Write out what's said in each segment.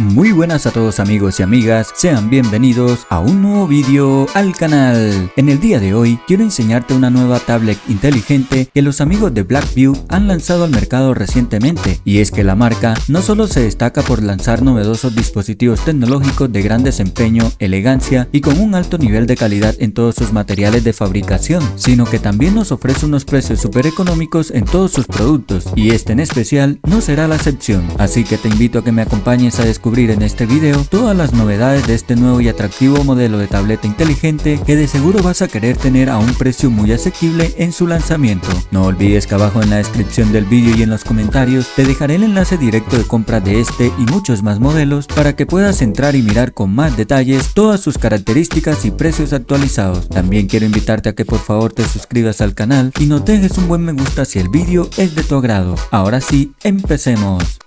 Muy buenas a todos amigos y amigas, sean bienvenidos a un nuevo vídeo al canal. En el día de hoy quiero enseñarte una nueva tablet inteligente que los amigos de Blackview han lanzado al mercado recientemente. Y es que la marca no solo se destaca por lanzar novedosos dispositivos tecnológicos de gran desempeño, elegancia y con un alto nivel de calidad en todos sus materiales de fabricación, sino que también nos ofrece unos precios súper económicos en todos sus productos. Y este en especial no será la excepción, así que te invito a que me acompañes a descubrir en este video todas las novedades de este nuevo y atractivo modelo de tableta inteligente que de seguro vas a querer tener a un precio muy asequible en su lanzamiento. No olvides que abajo en la descripción del vídeo y en los comentarios te dejaré el enlace directo de compra de este y muchos más modelos para que puedas entrar y mirar con más detalles todas sus características y precios actualizados. También quiero invitarte a que por favor te suscribas al canal y no dejes un buen me gusta si el vídeo es de tu agrado. Ahora sí, empecemos.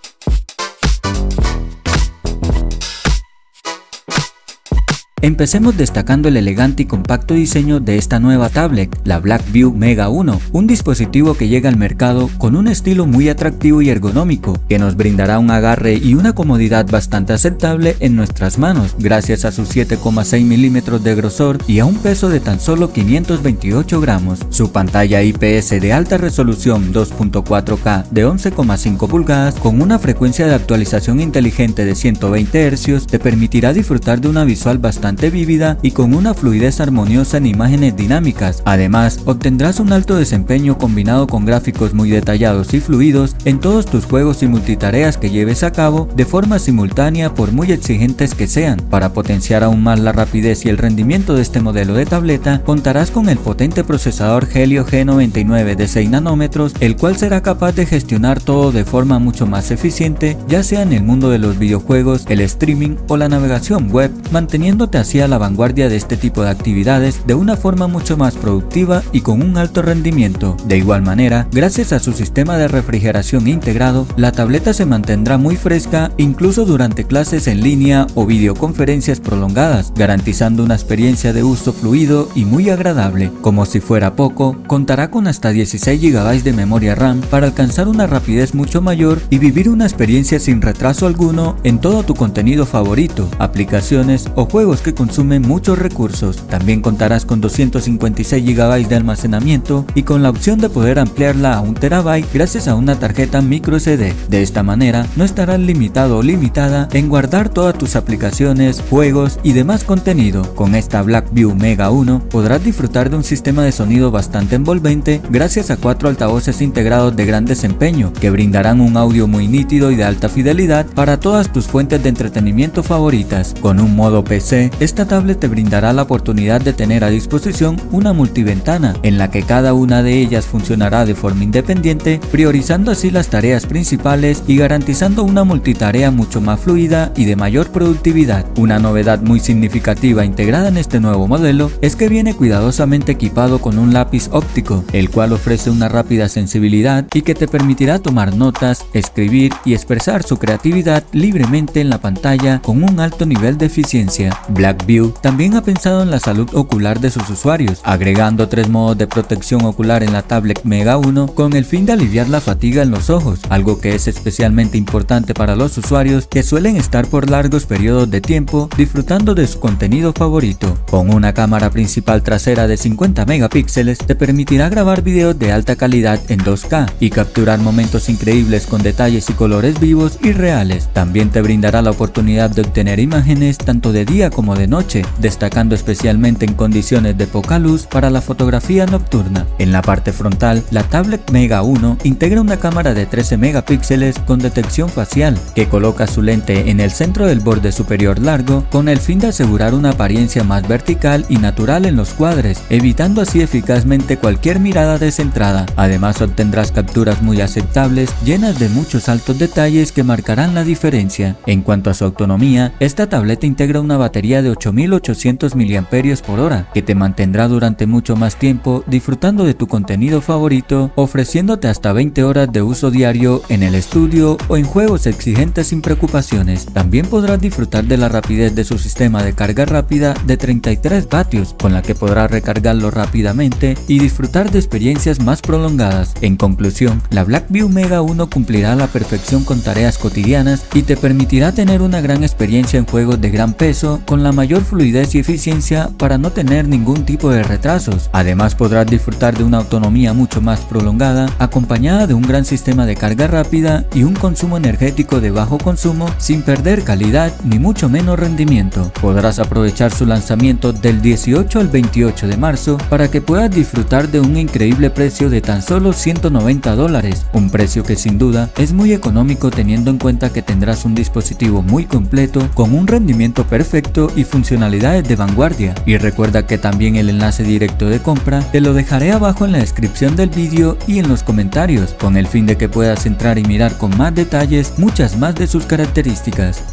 Empecemos destacando el elegante y compacto diseño de esta nueva tablet, la Blackview Mega 1, un dispositivo que llega al mercado con un estilo muy atractivo y ergonómico, que nos brindará un agarre y una comodidad bastante aceptable en nuestras manos, gracias a sus 7,6 milímetros de grosor y a un peso de tan solo 528 gramos. Su pantalla IPS de alta resolución 2.4K de 11,5 pulgadas con una frecuencia de actualización inteligente de 120 Hz te permitirá disfrutar de una visual bastante vívida y con una fluidez armoniosa en imágenes dinámicas. Además, obtendrás un alto desempeño combinado con gráficos muy detallados y fluidos en todos tus juegos y multitareas que lleves a cabo de forma simultánea por muy exigentes que sean. Para potenciar aún más la rapidez y el rendimiento de este modelo de tableta, contarás con el potente procesador Helio G99 de 6 nanómetros, el cual será capaz de gestionar todo de forma mucho más eficiente, ya sea en el mundo de los videojuegos, el streaming o la navegación web, manteniéndote hacia la vanguardia de este tipo de actividades de una forma mucho más productiva y con un alto rendimiento. De igual manera, gracias a su sistema de refrigeración integrado, la tableta se mantendrá muy fresca incluso durante clases en línea o videoconferencias prolongadas, garantizando una experiencia de uso fluido y muy agradable. Como si fuera poco, contará con hasta 16 GB de memoria RAM para alcanzar una rapidez mucho mayor y vivir una experiencia sin retraso alguno en todo tu contenido favorito, aplicaciones o juegos que consume muchos recursos. También contarás con 256 GB de almacenamiento y con la opción de poder ampliarla a 1 TB gracias a una tarjeta micro SD. De esta manera no estarás limitado o limitada en guardar todas tus aplicaciones, juegos y demás contenido. Con esta Blackview Mega 1 podrás disfrutar de un sistema de sonido bastante envolvente gracias a cuatro altavoces integrados de gran desempeño que brindarán un audio muy nítido y de alta fidelidad para todas tus fuentes de entretenimiento favoritas. Con un modo PC esta tablet te brindará la oportunidad de tener a disposición una multiventana en la que cada una de ellas funcionará de forma independiente, priorizando así las tareas principales y garantizando una multitarea mucho más fluida y de mayor productividad. Una novedad muy significativa integrada en este nuevo modelo es que viene cuidadosamente equipado con un lápiz óptico, el cual ofrece una rápida sensibilidad y que te permitirá tomar notas, escribir y expresar su creatividad libremente en la pantalla con un alto nivel de eficiencia. Blackview también ha pensado en la salud ocular de sus usuarios, agregando tres modos de protección ocular en la tablet Mega 1 con el fin de aliviar la fatiga en los ojos, algo que es especialmente importante para los usuarios que suelen estar por largos periodos de tiempo disfrutando de su contenido favorito. Con una cámara principal trasera de 50 megapíxeles te permitirá grabar videos de alta calidad en 2K y capturar momentos increíbles con detalles y colores vivos y reales. También te brindará la oportunidad de obtener imágenes tanto de día como de noche, destacando especialmente en condiciones de poca luz para la fotografía nocturna. En la parte frontal, la tablet Mega 1 integra una cámara de 13 megapíxeles con detección facial, que coloca su lente en el centro del borde superior largo con el fin de asegurar una apariencia más vertical y natural en los cuadres, evitando así eficazmente cualquier mirada descentrada. Además obtendrás capturas muy aceptables, llenas de muchos altos detalles que marcarán la diferencia. En cuanto a su autonomía, esta tableta integra una batería de 8800 mAh que te mantendrá durante mucho más tiempo disfrutando de tu contenido favorito, ofreciéndote hasta 20 horas de uso diario en el estudio o en juegos exigentes sin preocupaciones. También podrás disfrutar de la rapidez de su sistema de carga rápida de 33 vatios, con la que podrás recargarlo rápidamente y disfrutar de experiencias más prolongadas. En conclusión, la Blackview Mega 1 cumplirá a la perfección con tareas cotidianas y te permitirá tener una gran experiencia en juegos de gran peso con la mayor fluidez y eficiencia para no tener ningún tipo de retrasos. Además podrás disfrutar de una autonomía mucho más prolongada acompañada de un gran sistema de carga rápida y un consumo energético de bajo consumo sin perder calidad ni mucho menos rendimiento. Podrás aprovechar su lanzamiento del 18 al 28 de marzo para que puedas disfrutar de un increíble precio de tan solo 190 dólares, un precio que sin duda es muy económico teniendo en cuenta que tendrás un dispositivo muy completo con un rendimiento perfecto funcionalidades de vanguardia. Y recuerda que también el enlace directo de compra te lo dejaré abajo en la descripción del vídeo y en los comentarios con el fin de que puedas entrar y mirar con más detalles muchas más de sus características.